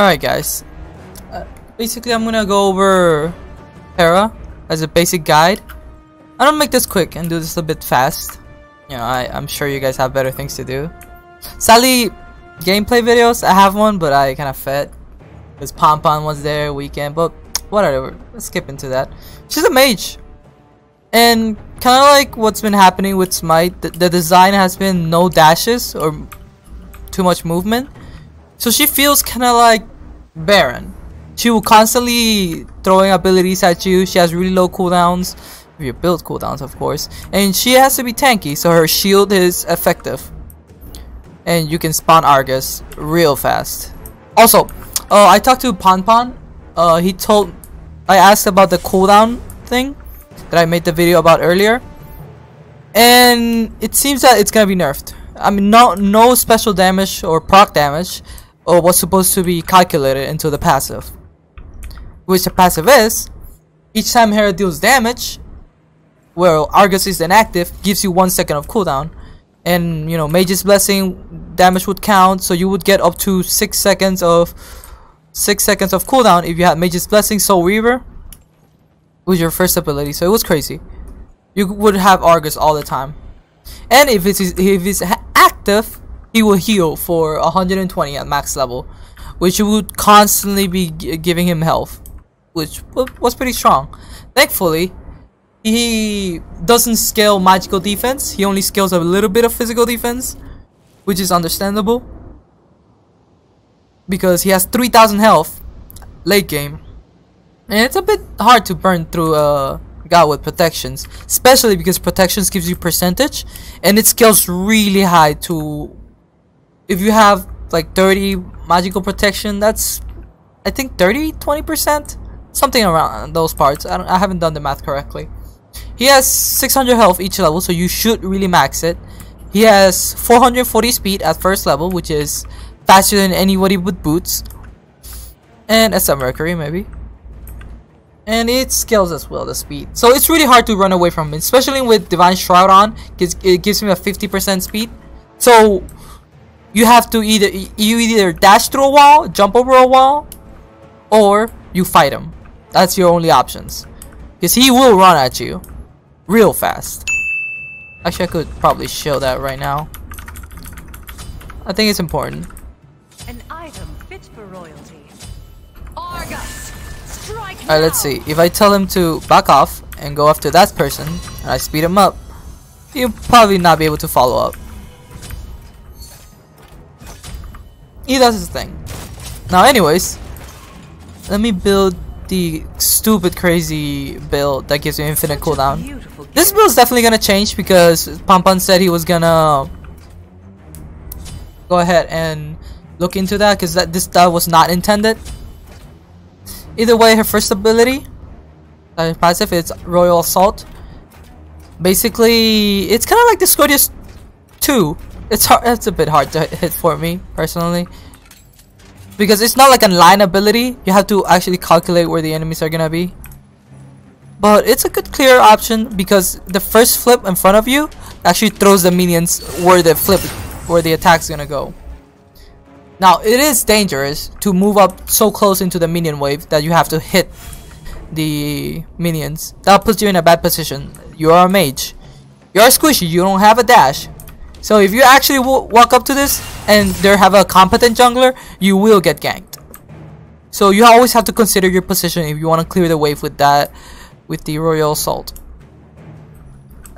Alright guys, uh, basically I'm gonna go over Hera as a basic guide. I'm gonna make this quick and do this a bit fast. You know, I, I'm sure you guys have better things to do. Sadly, gameplay videos, I have one, but I kind of fed. Because Ponpon was there, weekend, but whatever. Let's skip into that. She's a mage. And kind of like what's been happening with Smite, the design has been no dashes or too much movement. So she feels kind of like Baron. She will constantly throwing abilities at you. She has really low cooldowns. If you build cooldowns, of course. And she has to be tanky, so her shield is effective. And you can spawn Argus real fast. Also, uh, I talked to Ponpon. Uh, he told... I asked about the cooldown thing that I made the video about earlier. And it seems that it's gonna be nerfed. I mean, no, no special damage or proc damage or what's supposed to be calculated into the passive. Which the passive is, each time Hera deals damage, where Argus is inactive, gives you one second of cooldown. And, you know, Mage's Blessing damage would count, so you would get up to 6 seconds of 6 seconds of cooldown if you had Mage's Blessing, Soul Reaver, was your first ability, so it was crazy. You would have Argus all the time. And if it's if it's active, he will heal for 120 at max level, which would constantly be giving him health, which was pretty strong. Thankfully, he doesn't scale magical defense, he only scales a little bit of physical defense, which is understandable. Because he has 3000 health late game. And it's a bit hard to burn through a god with protections, especially because protections gives you percentage and it scales really high to if you have like 30 magical protection, that's I think 30, 20%, something around those parts. I, I haven't done the math correctly. He has 600 health each level, so you should really max it. He has 440 speed at first level, which is faster than anybody with boots. And a Mercury, maybe. And it scales as well, the speed. So it's really hard to run away from especially with Divine Shroud on. It gives me a 50% speed. So you have to either you either dash through a wall, jump over a wall, or you fight him. That's your only options. Because he will run at you real fast. Actually, I could probably show that right now. I think it's important. An item fit for royalty. Argus, strike Alright, let's see. If I tell him to back off and go after that person, and I speed him up, he'll probably not be able to follow up. He does his thing. Now anyways, let me build the stupid crazy build that gives you infinite cooldown. This build is definitely gonna change because Ponpon said he was gonna go ahead and look into that because that this that was not intended. Either way, her first ability, uh, passive, it's Royal Assault. Basically, it's kind of like the Discordia's 2, it's hard. It's a bit hard to hit for me personally, because it's not like a line ability. You have to actually calculate where the enemies are gonna be. But it's a good clear option because the first flip in front of you actually throws the minions where the flip, where the attack's gonna go. Now it is dangerous to move up so close into the minion wave that you have to hit the minions. That puts you in a bad position. You are a mage. You're squishy. You don't have a dash. So if you actually walk up to this and there have a competent jungler, you will get ganked. So you always have to consider your position if you want to clear the wave with that, with the Royal Assault.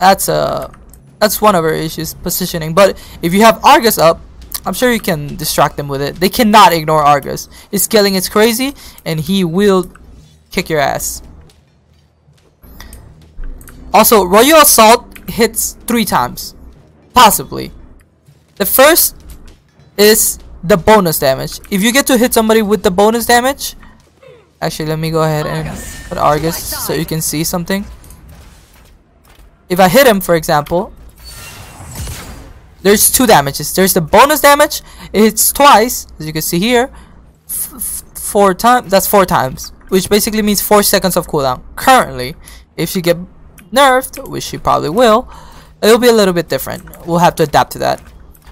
That's a, uh, that's one of our issues, positioning. But if you have Argus up, I'm sure you can distract them with it. They cannot ignore Argus. His scaling is crazy, and he will kick your ass. Also, Royal Assault hits three times. Possibly. The first is the bonus damage. If you get to hit somebody with the bonus damage, actually let me go ahead and put Argus so you can see something. If I hit him, for example, there's two damages. There's the bonus damage. It's twice, as you can see here. four times. That's four times, which basically means four seconds of cooldown. Currently, if she get nerfed, which she probably will, it'll be a little bit different. We'll have to adapt to that.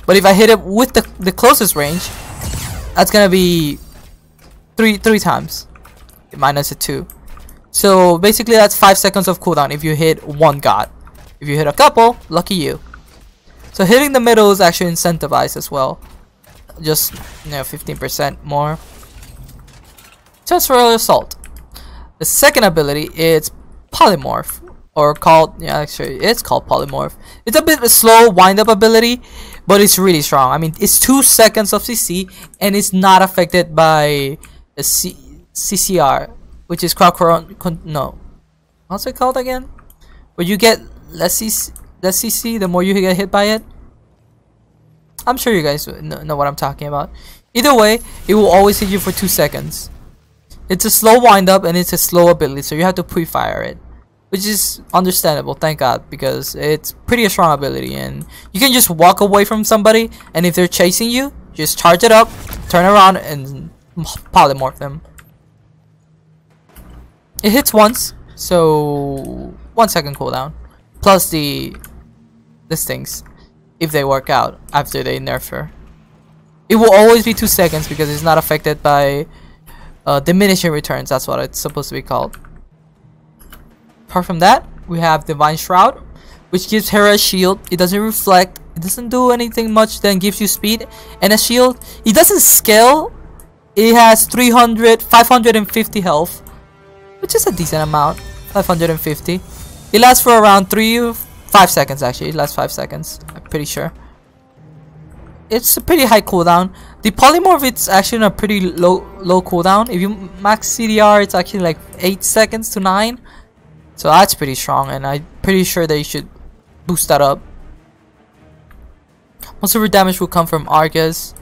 But if I hit it with the, the closest range, that's gonna be three three times. Minus a two. So basically that's five seconds of cooldown if you hit one god. If you hit a couple, lucky you. So hitting the middle is actually incentivized as well. Just you know 15% more. Just for assault. The second ability is polymorph or called yeah actually it's called polymorph. It's a bit of a slow wind up ability but it's really strong. I mean it's two seconds of cc and it's not affected by the C ccr which is crowd con no. What's it called again? Where you get less cc less cc the more you get hit by it? I'm sure you guys know, know what i'm talking about. Either way it will always hit you for two seconds. It's a slow wind up and it's a slow ability so you have to pre-fire it which is understandable thank god because it's pretty a strong ability and you can just walk away from somebody and if they're chasing you just charge it up turn around and polymorph them. It hits once so one second cooldown. Plus the this things if they work out after they nerf her. It will always be two seconds because it's not affected by uh, diminishing returns that's what it's supposed to be called Apart from that, we have Divine Shroud, which gives Hera a shield. It doesn't reflect. It doesn't do anything much. Then gives you speed and a shield. It doesn't scale. It has 300, 550 health, which is a decent amount. 550. It lasts for around three, five seconds actually. It lasts five seconds. I'm pretty sure. It's a pretty high cooldown. The polymorph it's actually a pretty low low cooldown. If you max CDR, it's actually like eight seconds to nine. So that's pretty strong and I'm pretty sure they should boost that up. Most of her damage will come from Argus.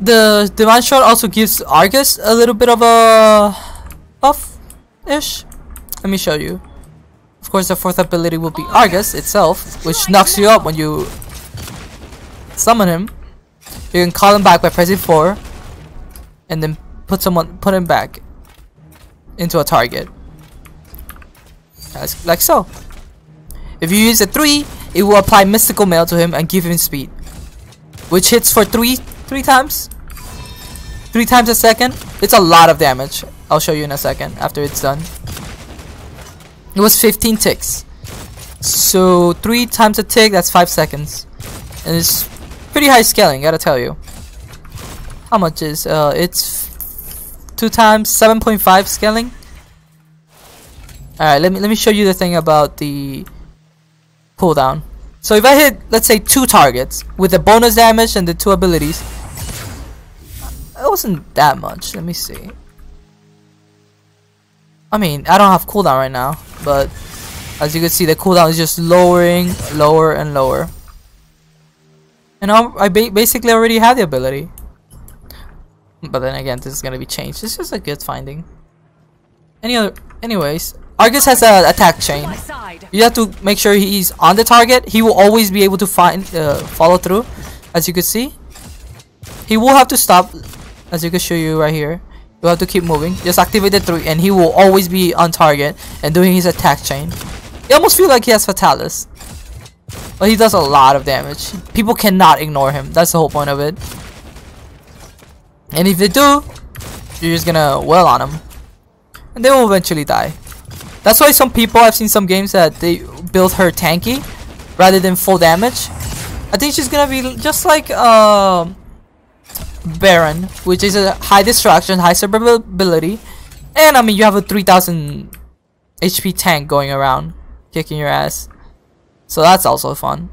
The Divine Shroud also gives Argus a little bit of a buff-ish. Let me show you. Of course, the fourth ability will be Argus itself, which knocks you up when you summon him. You can call him back by pressing 4 and then put someone put him back into a target like so. If you use a 3, it will apply Mystical Mail to him and give him speed. Which hits for 3 three times. 3 times a second. It's a lot of damage. I'll show you in a second after it's done. It was 15 ticks. So 3 times a tick, that's 5 seconds. And it's pretty high scaling, gotta tell you. How much is, uh, it's 2 times 7.5 scaling. Alright, let me let me show you the thing about the cooldown. So if I hit, let's say, two targets with the bonus damage and the two abilities, it wasn't that much. Let me see. I mean, I don't have cooldown right now, but as you can see, the cooldown is just lowering, lower, and lower. And I ba basically already have the ability. But then again, this is gonna be changed. This is a good finding. Any other, anyways, Argus has an attack chain. You have to make sure he's on the target. He will always be able to find uh, follow through, as you can see. He will have to stop, as you can show you right here. You have to keep moving. Just activate the three, and he will always be on target and doing his attack chain. You almost feel like he has Fatalis. But he does a lot of damage. People cannot ignore him. That's the whole point of it. And if they do, you're just gonna well on him. And they will eventually die. That's why some people, I've seen some games that they build her tanky rather than full damage. I think she's gonna be just like uh, Baron, which is a high destruction, high survivability, and I mean you have a 3000 HP tank going around kicking your ass. So that's also fun.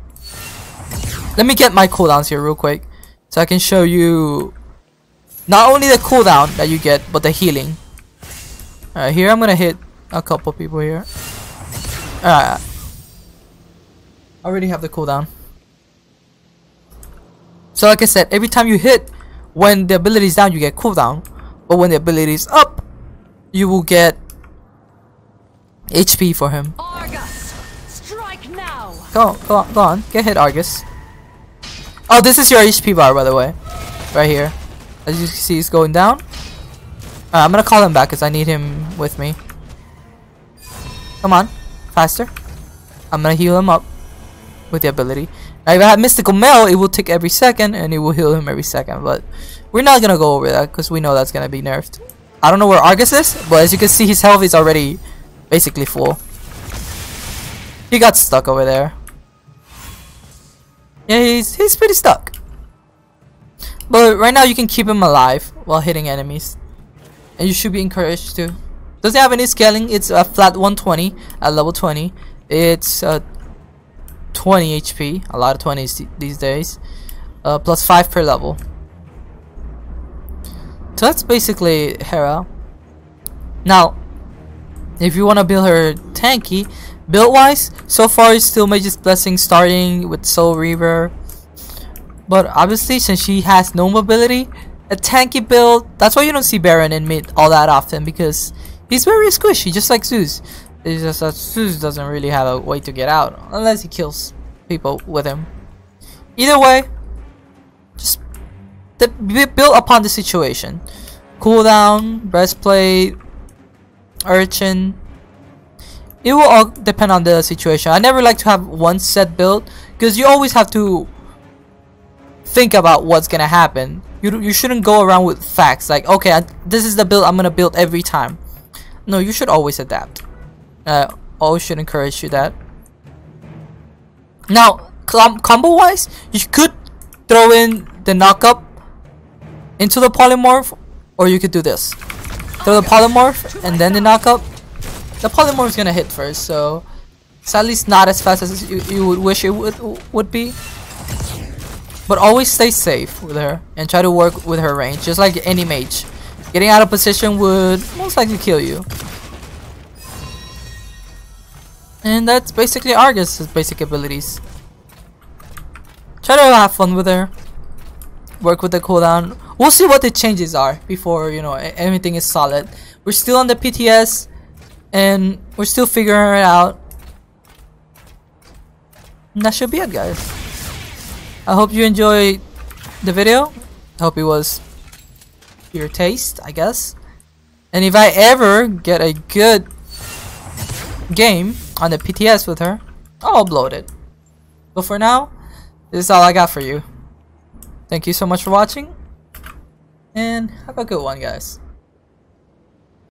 Let me get my cooldowns here real quick so I can show you not only the cooldown that you get but the healing. Alright, here I'm gonna hit a couple people here. Alright. I already have the cooldown. So like I said, every time you hit, when the ability is down, you get cooldown. But when the ability is up, you will get HP for him. Argus, strike now. Go, go on, go on. Get hit, Argus. Oh, this is your HP bar, by the way. Right here. As you see, it's going down. I'm gonna call him back because I need him with me. Come on. Faster. I'm gonna heal him up with the ability. Now, if I have Mystical Mail, it will take every second and it will heal him every second. But we're not gonna go over that because we know that's gonna be nerfed. I don't know where Argus is, but as you can see, his health is already basically full. He got stuck over there. Yeah, he's he's pretty stuck. But right now you can keep him alive while hitting enemies. And you should be encouraged to. Doesn't have any scaling, it's a flat 120 at level 20. It's uh, 20 HP, a lot of 20s these days. Uh, plus 5 per level. So that's basically Hera. Now, if you want to build her tanky, build wise, so far it's still Mage's Blessing starting with Soul Reaver. But obviously, since she has no mobility, a tanky build, that's why you don't see Baron in mid all that often because he's very squishy, just like Zeus. It's just that Zeus doesn't really have a way to get out unless he kills people with him. Either way, just build upon the situation. Cooldown, breastplate, urchin. It will all depend on the situation. I never like to have one set build because you always have to think about what's gonna happen. You you shouldn't go around with facts like okay I, this is the build I'm gonna build every time. No, you should always adapt. Uh, always should encourage you that. Now, com combo wise, you could throw in the knockup into the polymorph, or you could do this. Throw the polymorph and then the knockup. The polymorph is gonna hit first, so it's at least not as fast as you, you would wish it would would be. But always stay safe with her and try to work with her range, just like any mage. Getting out of position would most likely kill you. And that's basically Argus' basic abilities. Try to have fun with her. Work with the cooldown. We'll see what the changes are before, you know, everything is solid. We're still on the PTS and we're still figuring it out. And that should be it, guys. I hope you enjoyed the video. I hope it was your taste, I guess. And if I ever get a good game on the PTS with her, I'll upload it. But for now, this is all I got for you. Thank you so much for watching, and have a good one, guys.